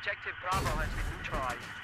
Objective Bravo has been neutralized.